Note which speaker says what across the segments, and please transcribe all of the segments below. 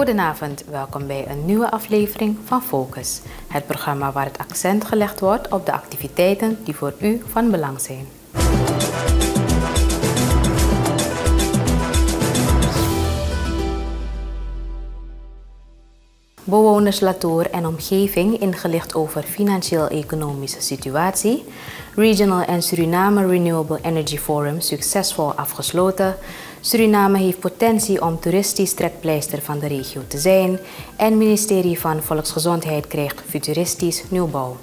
Speaker 1: Goedenavond, welkom bij een nieuwe aflevering van Focus, het programma waar het accent gelegd wordt op de activiteiten die voor u van belang zijn. Bewoners Latour en omgeving ingelicht over financieel-economische situatie. Regional en Suriname Renewable Energy Forum succesvol afgesloten. Suriname heeft potentie om toeristisch trekpleister van de regio te zijn. En ministerie van Volksgezondheid krijgt futuristisch nieuwbouw.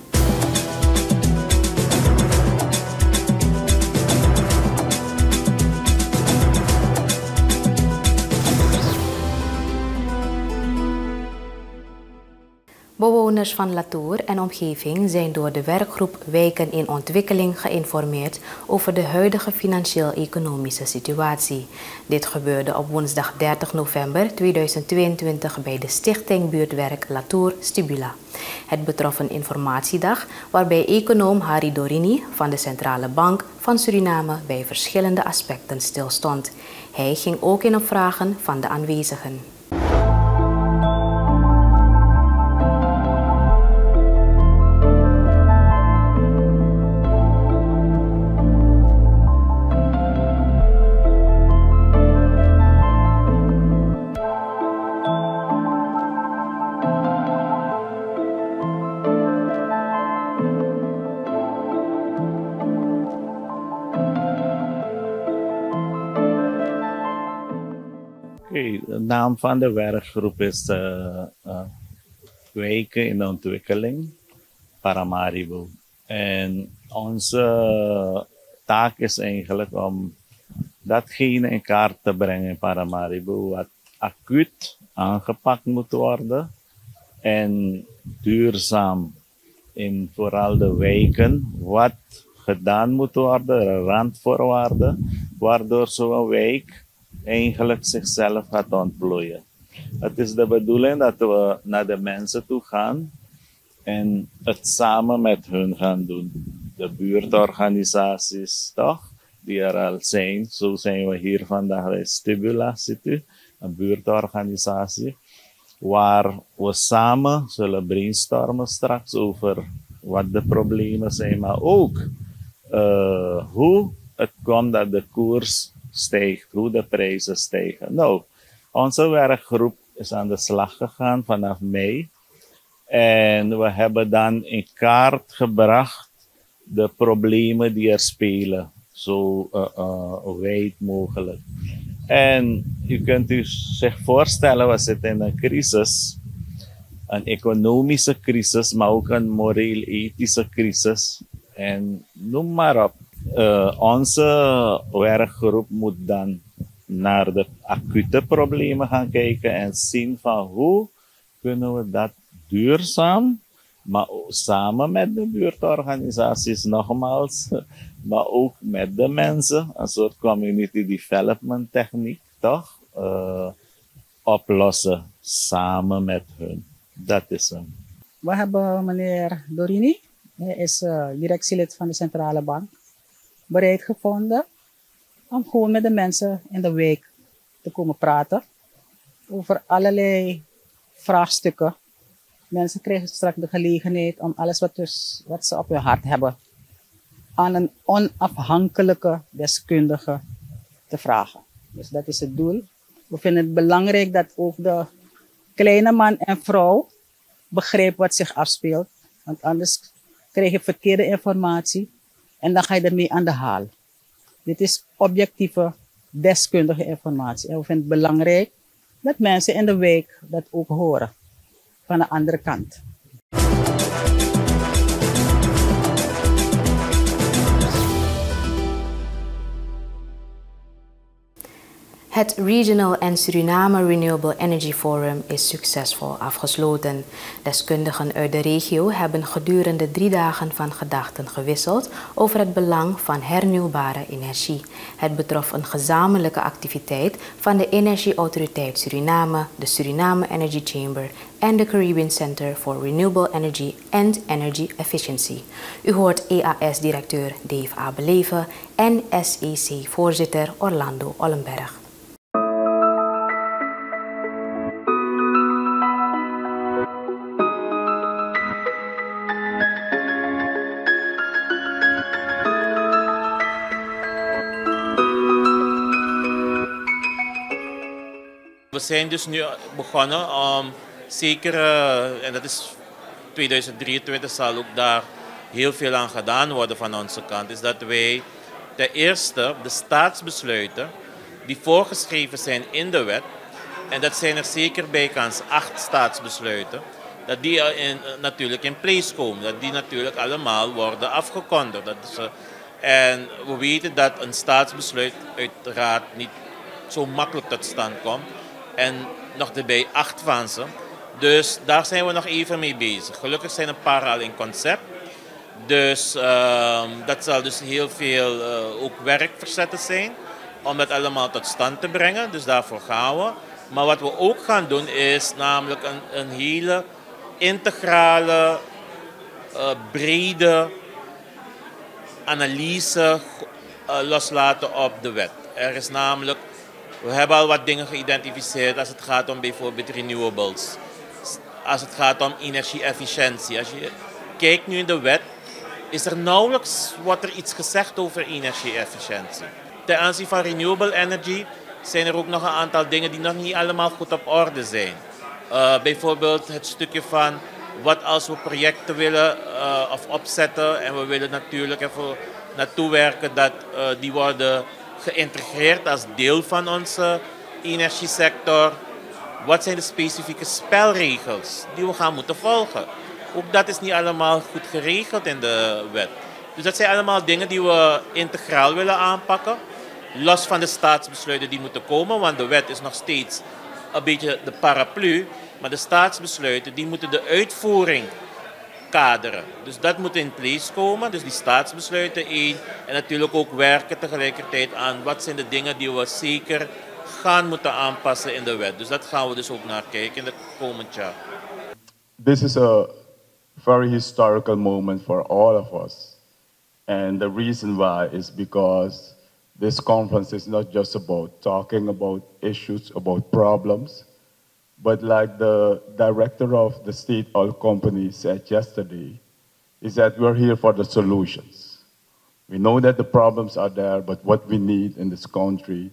Speaker 1: Bewoners van Latour en omgeving zijn door de werkgroep Wijken in Ontwikkeling geïnformeerd over de huidige financieel-economische situatie. Dit gebeurde op woensdag 30 november 2022 bij de Stichting Buurtwerk Latour Stibula. Het betrof een informatiedag waarbij econoom Harry Dorini van de Centrale Bank van Suriname bij verschillende aspecten stilstond. Hij ging ook in op vragen van de aanwezigen.
Speaker 2: De naam van de werkgroep is uh, in de Ontwikkeling, Paramaribo. En onze taak is eigenlijk om datgene in kaart te brengen in Paramaribo wat acuut aangepakt moet worden en duurzaam in vooral de wijken wat gedaan moet worden, randvoorwaarden, waardoor zo'n wijk eigenlijk zichzelf gaat ontplooien. Het is de bedoeling dat we naar de mensen toe gaan en het samen met hun gaan doen. De buurtorganisaties, toch? Die er al zijn. Zo zijn we hier vandaag bij Stibula City, een buurtorganisatie. Waar we samen zullen brainstormen straks over wat de problemen zijn, maar ook uh, hoe het komt dat de koers de prijzen stijgen. Nou, onze werkgroep is aan de slag gegaan vanaf mei. En we hebben dan in kaart gebracht de problemen die er spelen, zo uh, wijd mogelijk. En u kunt u zich voorstellen, we zitten in een crisis, een economische crisis, maar ook een moreel-ethische crisis. En noem maar op uh, onze werkgroep moet dan naar de acute problemen gaan kijken en zien van hoe kunnen we dat duurzaam, maar samen met de buurtorganisaties nogmaals, maar ook met de mensen, een soort community development techniek, toch? Uh, oplossen samen met hun. Dat is hem.
Speaker 3: We hebben meneer Dorini, hij is uh, directielid van de Centrale Bank bereid gevonden om gewoon met de mensen in de week te komen praten over allerlei vraagstukken. Mensen krijgen straks de gelegenheid om alles wat, dus, wat ze op hun hart hebben aan een onafhankelijke deskundige te vragen. Dus dat is het doel. We vinden het belangrijk dat ook de kleine man en vrouw begrijpen wat zich afspeelt. Want anders krijg je verkeerde informatie en dan ga je ermee aan de haal. Dit is objectieve, deskundige informatie. En we vinden het belangrijk dat mensen in de wijk dat ook horen. Van de andere kant.
Speaker 1: Het Regional en Suriname Renewable Energy Forum is succesvol afgesloten. Deskundigen uit de regio hebben gedurende drie dagen van gedachten gewisseld over het belang van hernieuwbare energie. Het betrof een gezamenlijke activiteit van de Energieautoriteit Suriname, de Suriname Energy Chamber en de Caribbean Center for Renewable Energy and Energy Efficiency. U hoort EAS-directeur Dave Abeleven en SEC-voorzitter Orlando Ollenberg.
Speaker 4: Zijn dus nu begonnen om zeker, uh, en dat is 2023 zal ook daar heel veel aan gedaan worden van onze kant, is dat wij ten eerste de staatsbesluiten die voorgeschreven zijn in de wet, en dat zijn er zeker bijkans acht staatsbesluiten, dat die in, natuurlijk in place komen. Dat die natuurlijk allemaal worden afgekondigd. Dat en we weten dat een staatsbesluit uiteraard niet zo makkelijk tot stand komt. En nog erbij acht van ze. Dus daar zijn we nog even mee bezig. Gelukkig zijn een paar al in concept. Dus uh, dat zal dus heel veel uh, ook werkverzetten zijn om dat allemaal tot stand te brengen. Dus daarvoor gaan we. Maar wat we ook gaan doen is namelijk een, een hele integrale, uh, brede analyse uh, loslaten op de wet. Er is namelijk, we hebben al wat dingen geïdentificeerd als het gaat om bijvoorbeeld renewables. Als het gaat om energie-efficiëntie. Als je kijkt nu in de wet, is er nauwelijks wordt er iets gezegd over energie-efficiëntie. Ten aanzien van renewable energy zijn er ook nog een aantal dingen die nog niet allemaal goed op orde zijn. Uh, bijvoorbeeld het stukje van wat als we projecten willen uh, of opzetten en we willen natuurlijk even naartoe werken dat uh, die worden geïntegreerd als deel van onze energiesector. Wat zijn de specifieke spelregels die we gaan moeten volgen? Ook dat is niet allemaal goed geregeld in de wet. Dus dat zijn allemaal dingen die we integraal willen aanpakken. Los van de staatsbesluiten die moeten komen, want de wet is nog steeds een beetje de paraplu. Maar de staatsbesluiten die moeten de uitvoering kaderen. Dus dat moet in place komen. Dus die staatsbesluiten één. En natuurlijk ook werken tegelijkertijd aan wat zijn de dingen die we zeker gaan moeten aanpassen in de wet. Dus dat gaan we dus ook naar kijken in het komend jaar.
Speaker 5: This is a very historical moment for all of us. And the reason why is because this conference is not just about talking about issues, about problems, but like the director of the state oil company said yesterday, is that we're here for the solutions. We know that the problems are there, but what we need in this country,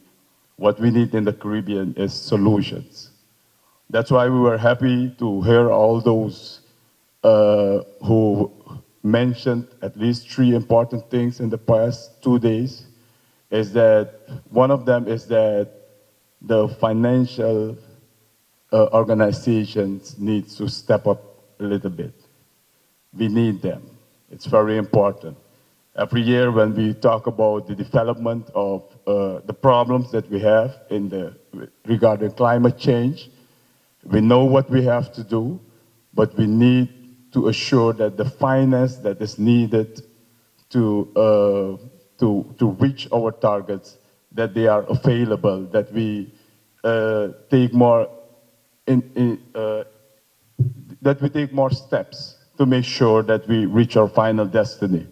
Speaker 5: what we need in the Caribbean is solutions. That's why we were happy to hear all those uh, who mentioned at least three important things in the past two days is that one of them is that the financial uh, organizations need to step up a little bit. We need them. It's very important. Every year when we talk about the development of uh, the problems that we have in the, regarding climate change, we know what we have to do, but we need to assure that the finance that is needed to, uh, to, to reach our targets, that they are available, that we uh, take more in, uh, that we take more steps to make sure that we reach our final destiny.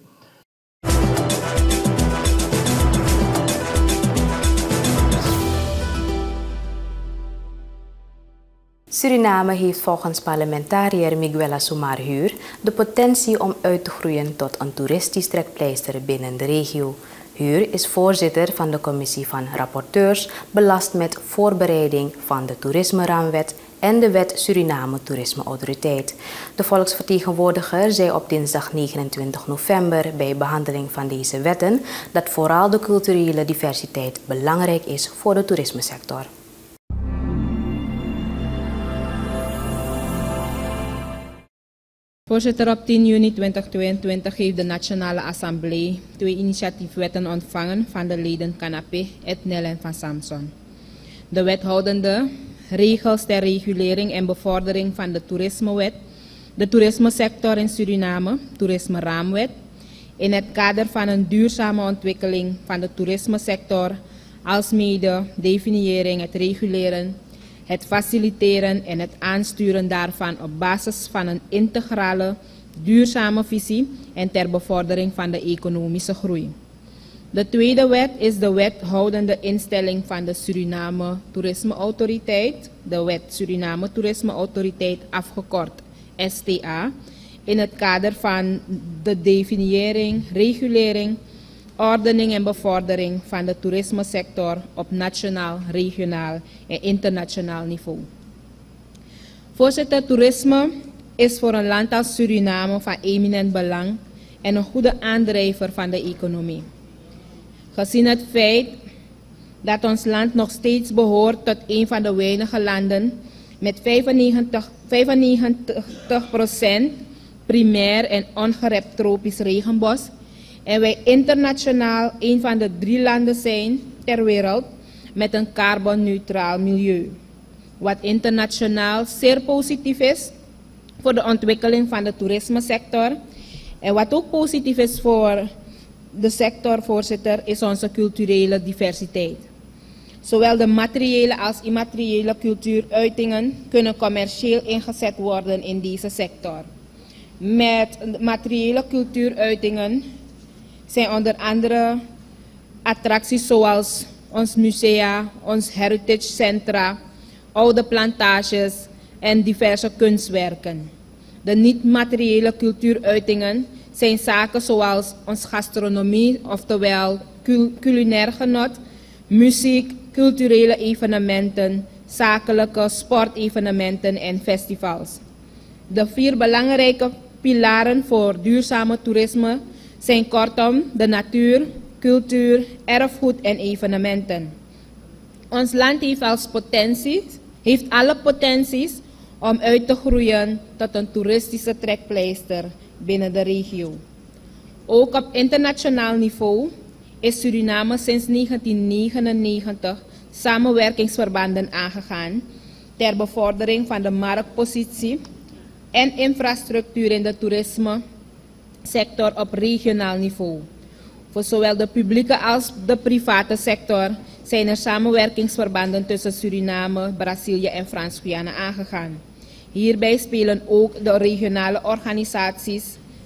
Speaker 1: Suriname heeft volgens parlementariër Miguela Sumarhuur de potentie om uit te groeien tot een toeristisch trekpleister binnen de regio. Huur is voorzitter van de commissie van rapporteurs belast met voorbereiding van de toerismeraamwet en de wet Suriname Toerisme Autoriteit. De volksvertegenwoordiger zei op dinsdag 29 november bij behandeling van deze wetten dat vooral de culturele diversiteit belangrijk is voor de toerismesector.
Speaker 6: Voorzitter, op 10 juni 2022 heeft de Nationale Assemblée twee initiatiefwetten ontvangen van de leden Canapé, Etnel en Van Samson. De wethoudende regels ter regulering en bevordering van de toerismewet, de toerismesector in Suriname, toerisme-raamwet, in het kader van een duurzame ontwikkeling van de toerismesector, alsmede definiëring, het reguleren het faciliteren en het aansturen daarvan op basis van een integrale, duurzame visie en ter bevordering van de economische groei. De tweede wet is de wethoudende instelling van de Suriname Toerisme Autoriteit, de wet Suriname Toerisme Autoriteit afgekort STA, in het kader van de definiëring, regulering, ordening en bevordering van de toerismesector op nationaal, regionaal en internationaal niveau. Voorzitter, toerisme is voor een land als Suriname van eminent belang en een goede aandrijver van de economie. Gezien het feit dat ons land nog steeds behoort tot een van de weinige landen met 95, 95% primair en ongerept tropisch regenbos en wij internationaal een van de drie landen zijn ter wereld met een carbonneutraal milieu. Wat internationaal zeer positief is voor de ontwikkeling van de toerismesector. En wat ook positief is voor de sector, voorzitter, is onze culturele diversiteit. Zowel de materiële als immateriële cultuuruitingen kunnen commercieel ingezet worden in deze sector. Met materiële cultuuruitingen zijn onder andere attracties zoals ons musea, ons heritage centra, oude plantages en diverse kunstwerken. De niet-materiële cultuuruitingen zijn zaken zoals ons gastronomie, oftewel culinair genot, muziek, culturele evenementen, zakelijke sportevenementen en festivals. De vier belangrijke pilaren voor duurzame toerisme zijn kortom de natuur, cultuur, erfgoed en evenementen. Ons land heeft als potenties, heeft alle potenties om uit te groeien tot een toeristische trekpleister binnen de regio. Ook op internationaal niveau is Suriname sinds 1999 samenwerkingsverbanden aangegaan ter bevordering van de marktpositie en infrastructuur in de toerisme sector op regionaal niveau. Voor zowel de publieke als de private sector zijn er samenwerkingsverbanden tussen Suriname, Brazilië en Frans-Guyana aangegaan. Hierbij spelen ook de regionale organisaties,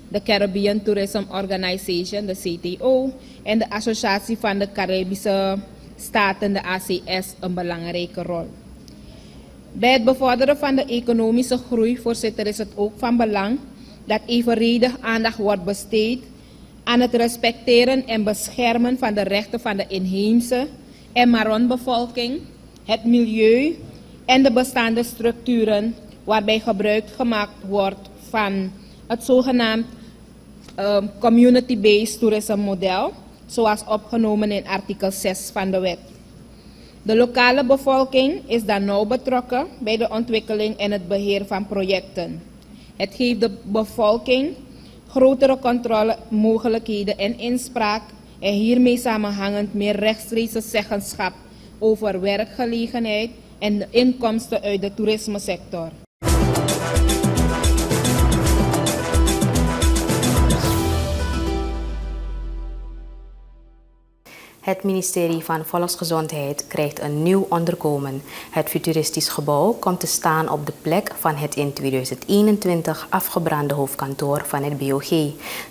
Speaker 6: de Caribbean Tourism Organization, de CTO, en de Associatie van de Caribische Staten, de ACS, een belangrijke rol. Bij het bevorderen van de economische groei, voorzitter, is het ook van belang dat evenredig aandacht wordt besteed aan het respecteren en beschermen van de rechten van de inheemse en Maronbevolking, het milieu en de bestaande structuren waarbij gebruik gemaakt wordt van het zogenaamd um, community-based tourism model, zoals opgenomen in artikel 6 van de wet. De lokale bevolking is dan nauw betrokken bij de ontwikkeling en het beheer van projecten. Het geeft de bevolking grotere controlemogelijkheden en inspraak en hiermee samenhangend meer rechtstreekse zeggenschap over werkgelegenheid en de inkomsten uit de toerismesector.
Speaker 1: Het ministerie van Volksgezondheid krijgt een nieuw onderkomen. Het futuristisch gebouw komt te staan op de plek van het in 2021 afgebrande hoofdkantoor van het BOG.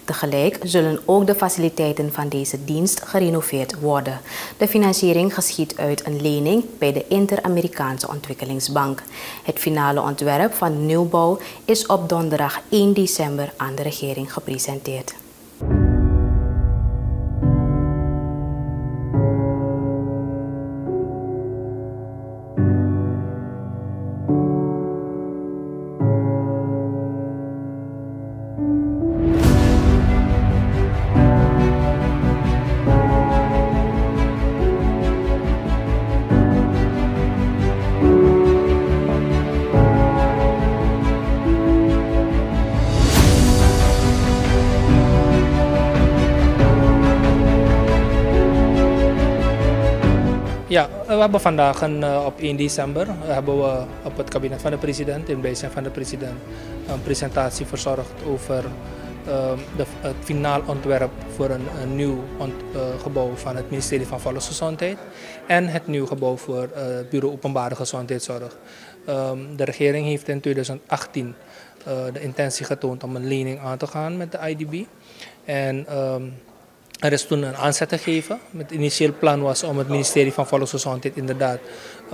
Speaker 1: Tegelijk zullen ook de faciliteiten van deze dienst gerenoveerd worden. De financiering geschiet uit een lening bij de Inter-Amerikaanse Ontwikkelingsbank. Het finale ontwerp van de nieuwbouw is op donderdag 1 december aan de regering gepresenteerd.
Speaker 7: Ja, we hebben vandaag uh, op 1 december hebben we op het kabinet van de president, in bijzijn van de president, een presentatie verzorgd over uh, de, het finaal ontwerp voor een, nieuw uh, gebouw van het ministerie van Volksgezondheid en het nieuw gebouw voor het Bureau Openbare Gezondheidszorg. Um, de regering heeft in 2018 de intentie getoond om een lening aan te gaan met de IDB. En um, er is toen een aanzet gegeven. Het initieel plan was om het ministerie van Volksgezondheid inderdaad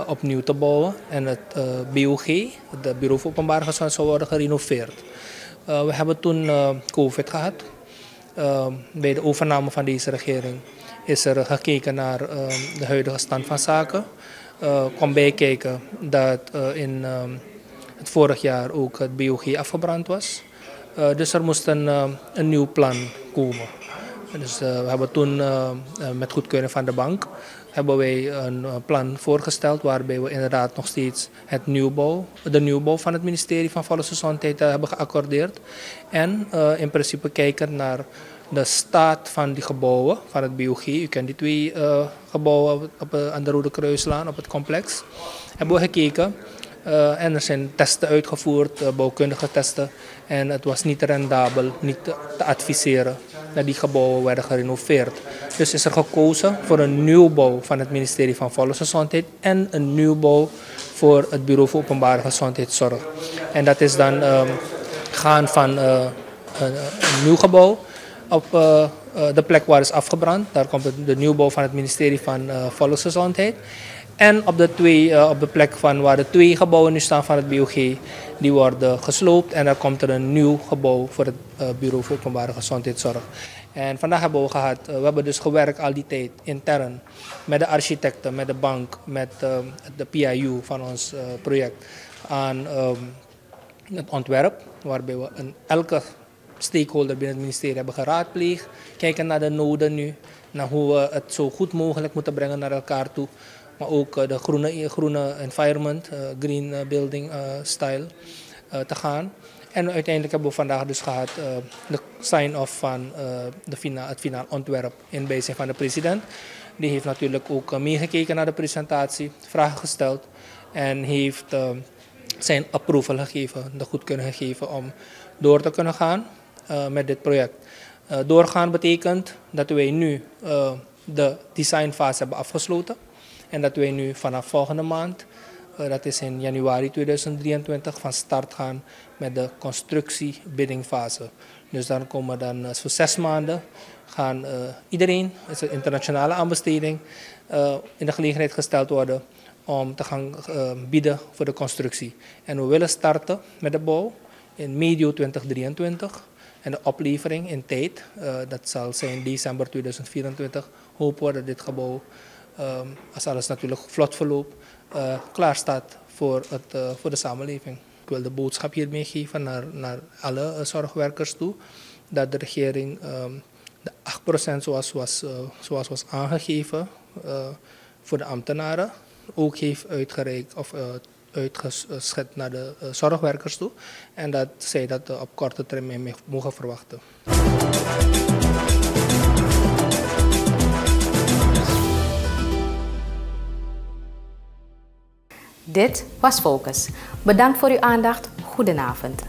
Speaker 7: uh, opnieuw te bouwen. En het uh, BOG, het Bureau voor Openbare Gezondheid, zou worden gerenoveerd. We hebben toen COVID gehad. ehm, bij de overname van deze regering is er gekeken naar ehm, de huidige stand van zaken. Kwam bijkijken dat in ehm, het vorig jaar ook het BOG afgebrand was. dus er moest een, een nieuw plan komen. Dus we hebben toen met goedkeuring van de bank hebben wij een plan voorgesteld waarbij we inderdaad nog steeds het nieuwbouw, de nieuwbouw van het ministerie van Volksgezondheid eh, hebben geaccordeerd. En in principe kijken naar de staat van die gebouwen van het BOG. U kent die twee gebouwen op, aan de Rode Kruislaan op het complex. Hebben we gekeken en er zijn testen uitgevoerd, bouwkundige testen. En het was niet rendabel, niet te adviseren dat die gebouwen werden gerenoveerd. Dus is er gekozen voor een nieuwbouw van het ministerie van Volksgezondheid en een nieuwbouw voor het Bureau voor Openbare Gezondheidszorg. En dat is dan um, gaan van uh, een, nieuw gebouw op uh, de plek waar is afgebrand. Daar komt de, nieuwbouw van het ministerie van uh, Volksgezondheid. En op de, twee, uh, op de plek van waar de twee gebouwen nu staan van het BOG, die worden gesloopt. En dan komt er een nieuw gebouw voor het Bureau voor Openbare Gezondheidszorg. En vandaag hebben we gehad, we hebben dus gewerkt al die tijd intern met de architecten, met de bank, met de PIU van ons project aan um, het ontwerp. Waarbij we een, elke stakeholder binnen het ministerie hebben geraadpleegd. Kijken naar de noden nu, naar hoe we het zo goed mogelijk moeten brengen naar elkaar toe maar ook de groene, groene environment, green building style te gaan. En uiteindelijk hebben we vandaag dus gehad de sign-off van de fina, het finaal ontwerp in bijzijn van de president. Die heeft natuurlijk ook meegekeken naar de presentatie, vragen gesteld en heeft zijn approval gegeven, de goedkeuring gegeven om door te kunnen gaan met dit project. doorgaan betekent dat wij nu de designfase hebben afgesloten. En dat wij nu vanaf volgende maand, dat is in januari 2023, van start gaan met de constructiebiddingfase. Dus dan komen dan voor zes maanden gaan iedereen, het is een internationale aanbesteding, in de gelegenheid gesteld worden om te gaan bieden voor de constructie. En we willen starten met de bouw in medio 2023. En de oplevering in tijd, dat zal zijn december 2024, hopen we dat dit gebouw um, als alles natuurlijk vlot verloopt, uh, klaar staat voor, het, uh, voor de samenleving. Ik wil de boodschap hier meegeven naar, naar alle zorgwerkers toe, dat de regering um, de 8% zoals was, zoals was aangegeven voor de ambtenaren ook heeft uitgereikt of uitgeschet naar de zorgwerkers toe. En dat zij dat op korte termijn mogen verwachten.
Speaker 1: Dit was Focus. Bedankt voor uw aandacht. Goedenavond.